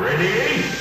Ready?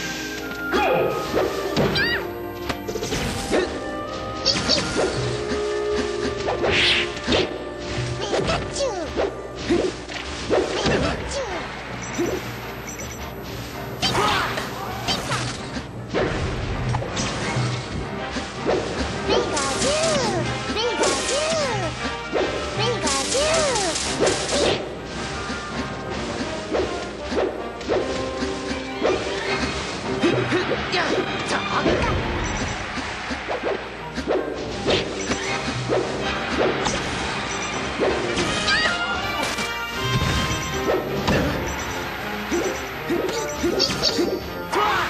Try!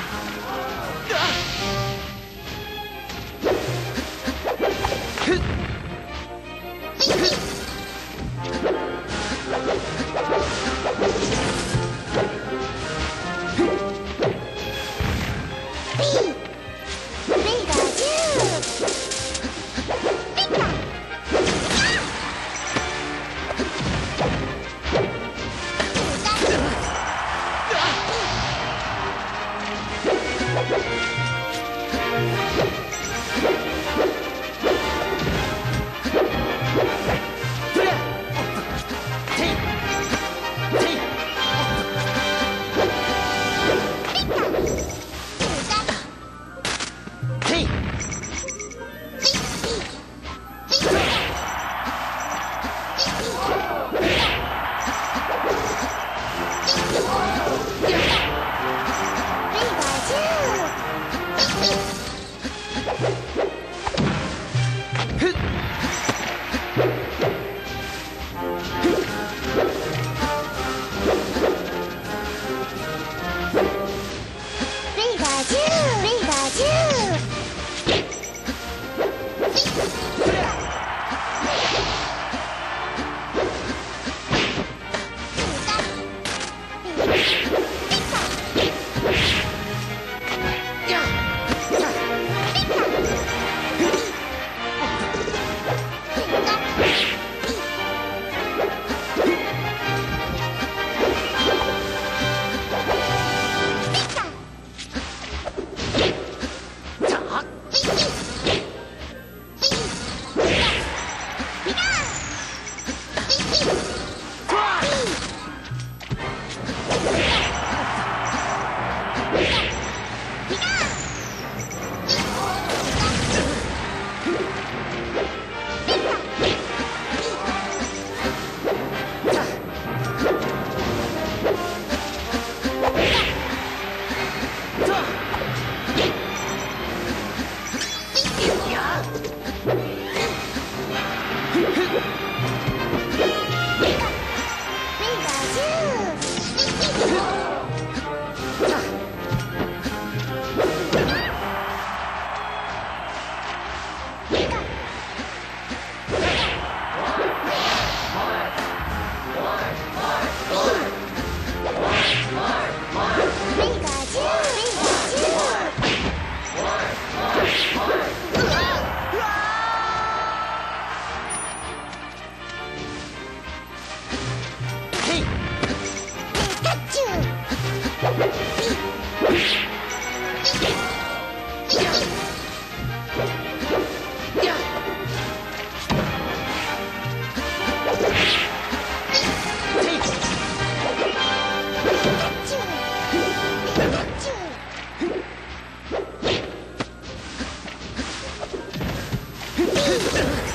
Hey! Ugh!